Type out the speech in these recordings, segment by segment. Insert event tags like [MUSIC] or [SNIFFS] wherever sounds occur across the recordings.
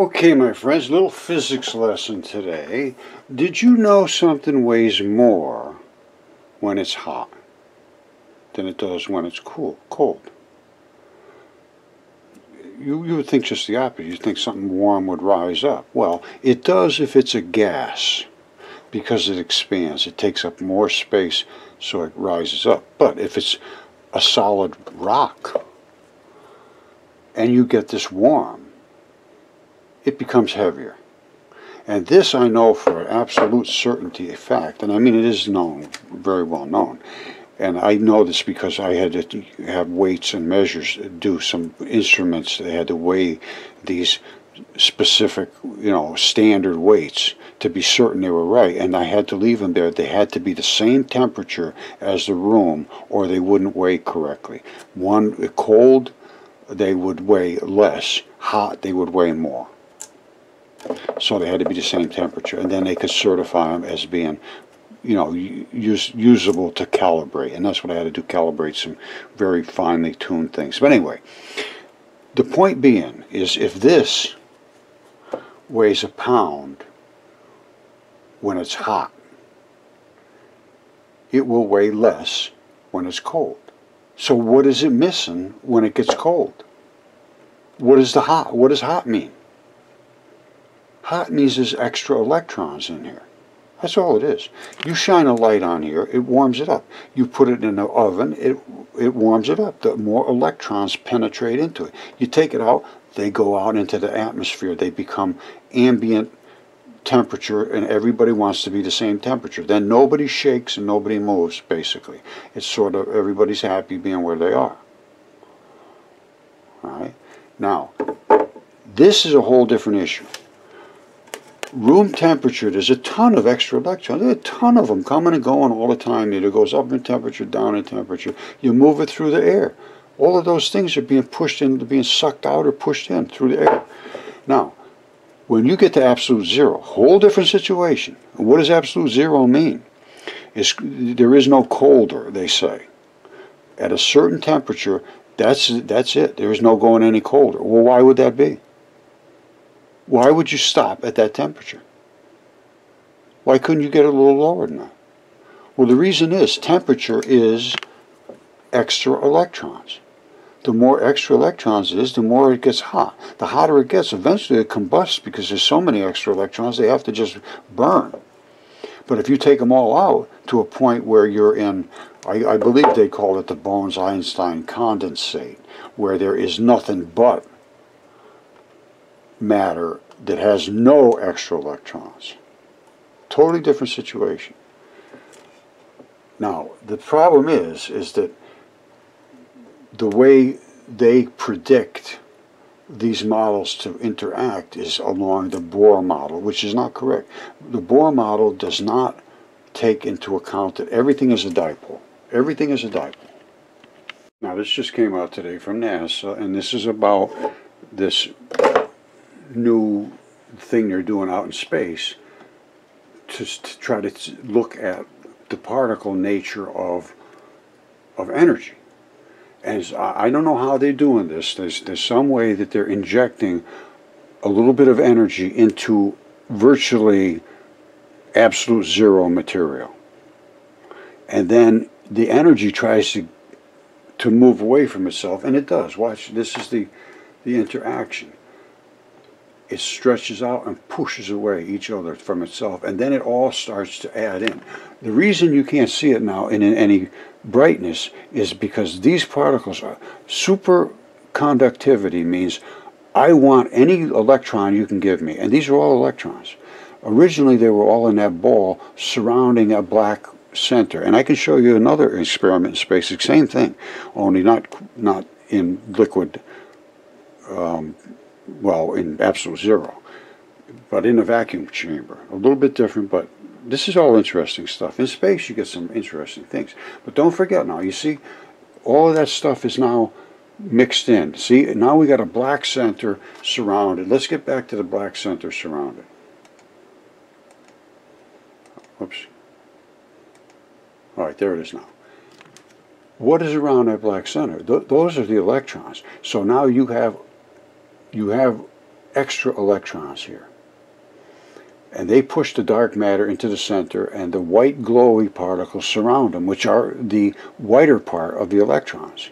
Okay, my friends, little physics lesson today. Did you know something weighs more when it's hot than it does when it's cool, cold? You, you would think just the opposite. You'd think something warm would rise up. Well, it does if it's a gas because it expands. It takes up more space so it rises up. But if it's a solid rock and you get this warm, it becomes heavier. And this I know for absolute certainty, a fact, and I mean it is known, very well known. And I know this because I had to have weights and measures, do some instruments. They had to weigh these specific, you know, standard weights to be certain they were right. And I had to leave them there. They had to be the same temperature as the room or they wouldn't weigh correctly. One, cold, they would weigh less. Hot, they would weigh more. So they had to be the same temperature. And then they could certify them as being you know, use, usable to calibrate. And that's what I had to do, calibrate some very finely tuned things. But anyway, the point being is if this weighs a pound when it's hot, it will weigh less when it's cold. So what is it missing when it gets cold? What is the hot? What does hot mean? Hot means there's extra electrons in here. That's all it is. You shine a light on here, it warms it up. You put it in the oven, it, it warms it up. The more electrons penetrate into it. You take it out, they go out into the atmosphere. They become ambient temperature and everybody wants to be the same temperature. Then nobody shakes and nobody moves, basically. It's sort of everybody's happy being where they are. All right? Now, this is a whole different issue room temperature, there's a ton of extra electrons. There's a ton of them coming and going all the time. It goes up in temperature, down in temperature. You move it through the air. All of those things are being pushed in, being sucked out or pushed in through the air. Now, when you get to absolute zero, whole different situation. what does absolute zero mean? It's, there is no colder, they say. At a certain temperature, that's, that's it. There is no going any colder. Well, why would that be? Why would you stop at that temperature? Why couldn't you get a little lower than that? Well, the reason is temperature is extra electrons. The more extra electrons is, the more it gets hot. The hotter it gets, eventually it combusts because there's so many extra electrons, they have to just burn. But if you take them all out to a point where you're in, I, I believe they call it the Bose-Einstein condensate, where there is nothing but matter that has no extra electrons. Totally different situation. Now, the problem is, is that the way they predict these models to interact is along the Bohr model, which is not correct. The Bohr model does not take into account that everything is a dipole. Everything is a dipole. Now, this just came out today from NASA, and this is about this new thing they're doing out in space to, to try to look at the particle nature of of energy. And I don't know how they're doing this. There's there's some way that they're injecting a little bit of energy into virtually absolute zero material. And then the energy tries to to move away from itself, and it does. Watch, this is the the interaction it stretches out and pushes away each other from itself, and then it all starts to add in. The reason you can't see it now in, any brightness is because these particles are superconductivity means I want any electron you can give me, and these are all electrons. Originally, they were all in that ball surrounding a black center, and I can show you another experiment in space, same thing, only not not in liquid um, well, in absolute zero, but in a vacuum chamber. A little bit different, but this is all interesting stuff. In space, you get some interesting things. But don't forget now, you see, all of that stuff is now mixed in. See, now we got a black center surrounded. Let's get back to the black center surrounded. Oops. All right, there it is now. What is around that black center? Th those are the electrons. So now you have you have extra electrons here. And they push the dark matter into the center, and the white glowy particles surround them, which are the whiter part of the electrons.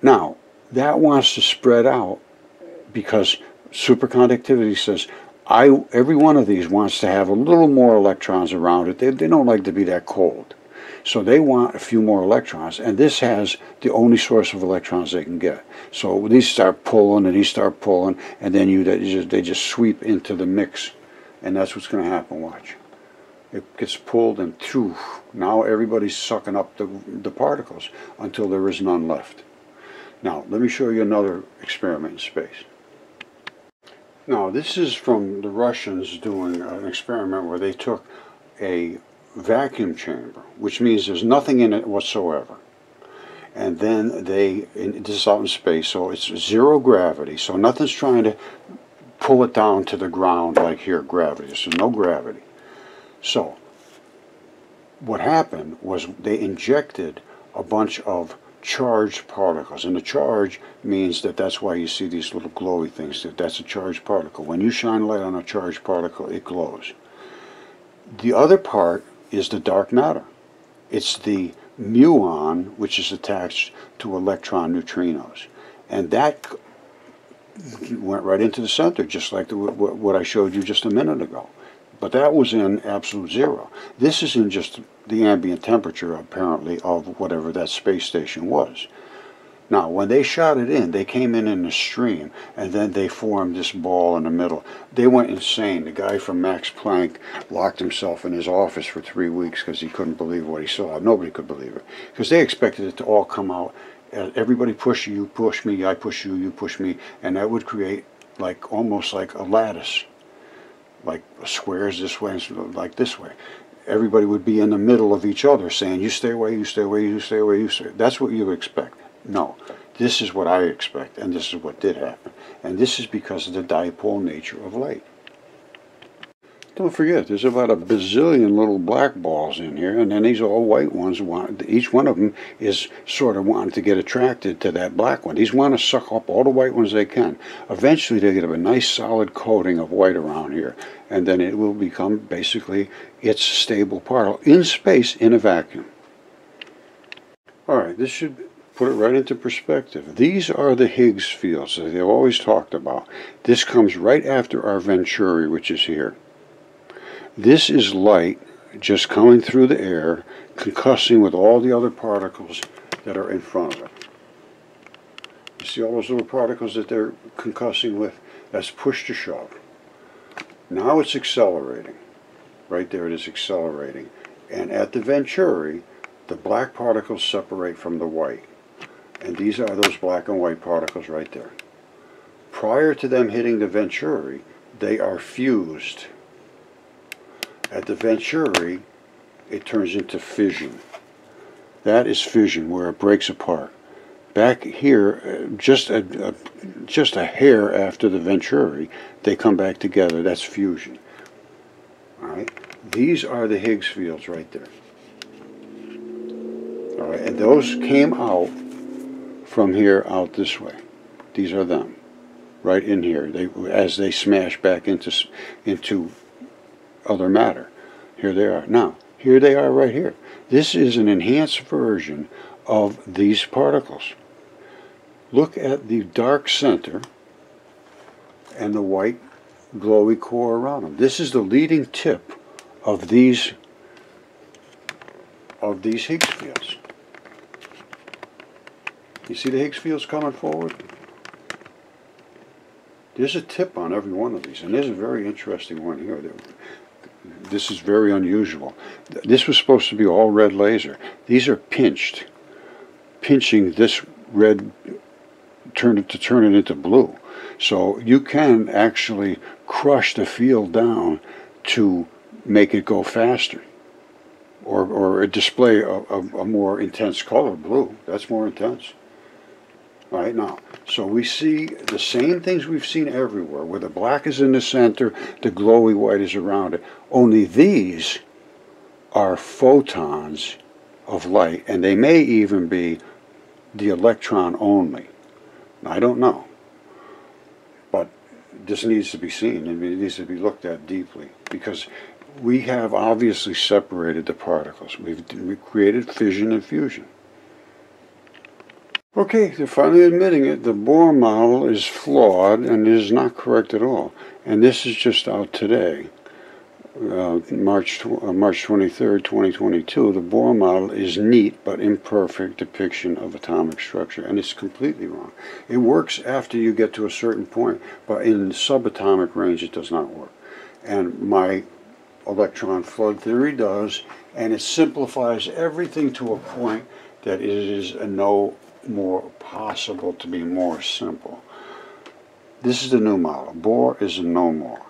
Now, that wants to spread out because superconductivity says I every one of these wants to have a little more electrons around it. They, they don't like to be that cold. So they want a few more electrons, and this has the only source of electrons they can get. So these start pulling, and these start pulling, and then you they just, they just sweep into the mix, and that's what's going to happen. Watch, it gets pulled, and phew, now everybody's sucking up the the particles until there is none left. Now let me show you another experiment in space. Now this is from the Russians doing an experiment where they took a vacuum chamber, which means there's nothing in it whatsoever. And then they, this is out in space, so it's zero gravity, so nothing's trying to pull it down to the ground like here, gravity. So no gravity. So what happened was they injected a bunch of charged particles. And the charge means that that's why you see these little glowy things, that that's a charged particle. When you shine light on a charged particle, it glows. The other part is the dark matter. It's the muon, which is attached to electron neutrinos. And that went right into the center, just like the, what I showed you just a minute ago. But that was in absolute zero. This is in just the ambient temperature, apparently, of whatever that space station was. Now, when they shot it in, they came in in a stream, and then they formed this ball in the middle. They went insane. The guy from Max Planck locked himself in his office for three weeks because he couldn't believe what he saw. Nobody could believe it because they expected it to all come out. Everybody push you, push me, I push you, you push me, and that would create like almost like a lattice, like squares this way and like this way everybody would be in the middle of each other saying, you stay away, you stay away, you stay away, you stay. That's what you expect. No, this is what I expect, and this is what did happen. And this is because of the dipole nature of light. Don't forget, there's about a bazillion little black balls in here, and then these all white ones want. Each one of them is sort of wanting to get attracted to that black one. These want to suck up all the white ones they can. Eventually, they get a nice solid coating of white around here, and then it will become basically its stable particle in space in a vacuum. All right, this should put it right into perspective. These are the Higgs fields that they've always talked about. This comes right after our Venturi, which is here. This is light just coming through the air, concussing with all the other particles that are in front of it. You see all those little particles that they're concussing with? That's push to shove. Now it's accelerating. Right there it is accelerating. And at the Venturi, the black particles separate from the white. And these are those black and white particles right there. Prior to them hitting the Venturi, they are fused. At the Venturi, it turns into fission. That is fission, where it breaks apart. Back here, uh, just a, a, just a hair after the Venturi, they come back together. That's fusion. All right. These are the Higgs fields right there. All right, and those came out from here out this way. These are them, right in here. They as they smash back into into other matter. Here they are. Now, here they are right here. This is an enhanced version of these particles. Look at the dark center and the white glowy core around them. This is the leading tip of these of these Higgs fields. You see the Higgs fields coming forward? There's a tip on every one of these, and there's a very interesting one here. This is very unusual. This was supposed to be all red laser. These are pinched, pinching this red turn it to turn it into blue. So you can actually crush the field down to make it go faster or, or display a, a, a more intense color, blue. That's more intense right now. So we see the same things we've seen everywhere, where the black is in the center, the glowy white is around it. Only these are photons of light, and they may even be the electron only. I don't know. But this needs to be seen. and it needs to be looked at deeply because we have obviously separated the particles. We've, we've created fission and fusion. Okay, they're finally admitting it. The Bohr model is flawed and is not correct at all. And this is just out today, uh, March uh, March 23rd, 2022. The Bohr model is neat but imperfect depiction of atomic structure, and it's completely wrong. It works after you get to a certain point, but in subatomic range, it does not work. And my electron flood theory does, and it simplifies everything to a point that it is a no more possible to be more simple. This is the new model. Bohr is no more.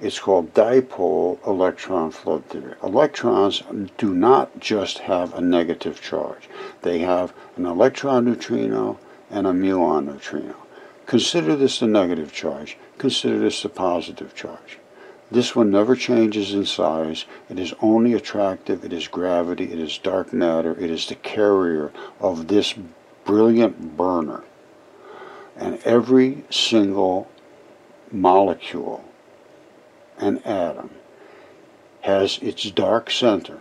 It's called dipole electron flood theory. Electrons do not just have a negative charge. They have an electron neutrino and a muon neutrino. Consider this the negative charge. Consider this the positive charge. This one never changes in size. It is only attractive. It is gravity. It is dark matter. It is the carrier of this brilliant burner. And every single molecule and atom has its dark center.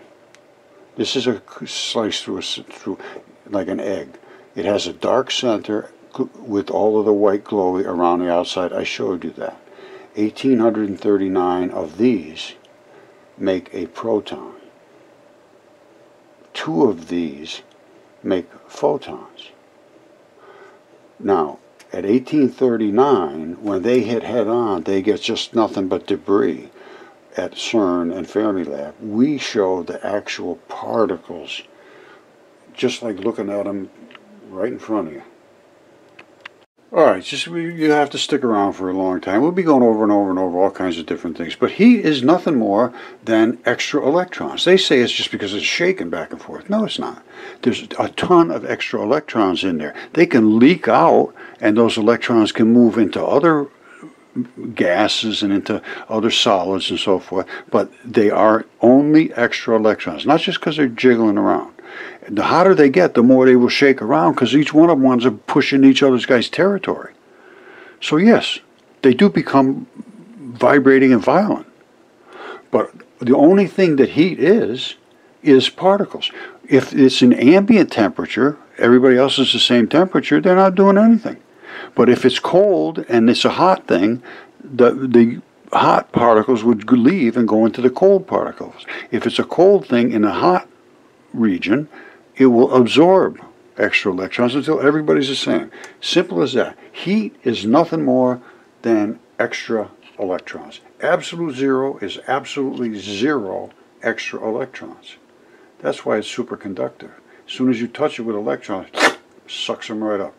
This is a slice through, a, through like an egg. It has a dark center with all of the white glowy around the outside. I showed you that. 1839 of these make a proton. Two of these make photons. Now, at 1839, when they hit head on, they get just nothing but debris at CERN and Fermilab. We show the actual particles, just like looking at them right in front of you. All right, just you have to stick around for a long time. We'll be going over and over and over all kinds of different things. But heat is nothing more than extra electrons. They say it's just because it's shaking back and forth. No, it's not. There's a ton of extra electrons in there. They can leak out, and those electrons can move into other gases and into other solids and so forth. But they are only extra electrons, not just because they're jiggling around the hotter they get, the more they will shake around because each one of them wants to push in each other's guy's territory. So yes, they do become vibrating and violent. But the only thing that heat is, is particles. If it's an ambient temperature, everybody else is the same temperature, they're not doing anything. But if it's cold and it's a hot thing, the, the hot particles would leave and go into the cold particles. If it's a cold thing in a hot region, it will absorb extra electrons until everybody's the same. Simple as that. Heat is nothing more than extra electrons. Absolute zero is absolutely zero extra electrons. That's why it's superconductive. As soon as you touch it with electrons, it [SNIFFS] sucks them right up.